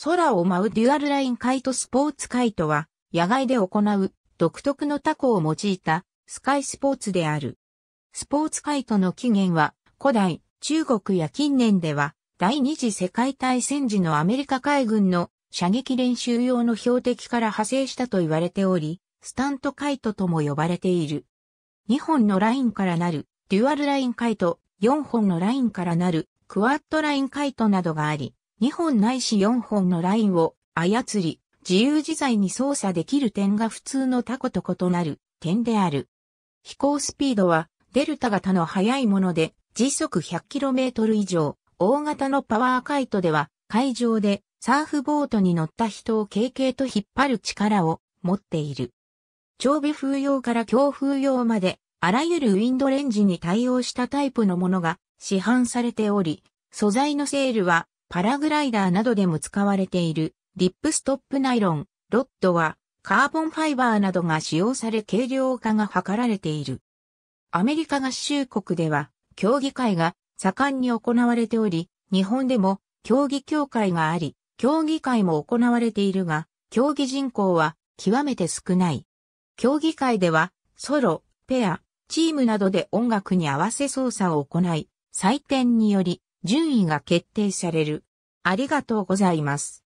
空を舞うデュアルラインカイトスポーツカイトは、野外で行う独特の凧を用いたスカイスポーツである。スポーツカイトの起源は古代中国や近年では第二次世界大戦時のアメリカ海軍の射撃練習用の標的から派生したと言われており、スタントカイトとも呼ばれている。2本のラインからなるデュアルラインカイト、4本のラインからなるクワッドラインカイトなどがあり、2本ないし4本のラインを操り、自由自在に操作できる点が普通のタコと異なる点である。飛行スピードはデルタ型の速いもので時速 100km 以上、大型のパワーカイトでは海上でサーフボートに乗った人を軽々と引っ張る力を持っている。長尾風用から強風用まであらゆるウィンドレンジに対応したタイプのものが市販されており、素材のセールはパラグライダーなどでも使われているリップストップナイロン、ロッドはカーボンファイバーなどが使用され軽量化が図られている。アメリカ合衆国では競技会が盛んに行われており、日本でも競技協会があり、競技会も行われているが、競技人口は極めて少ない。競技会ではソロ、ペア、チームなどで音楽に合わせ操作を行い、採点により順位が決定される。ありがとうございます。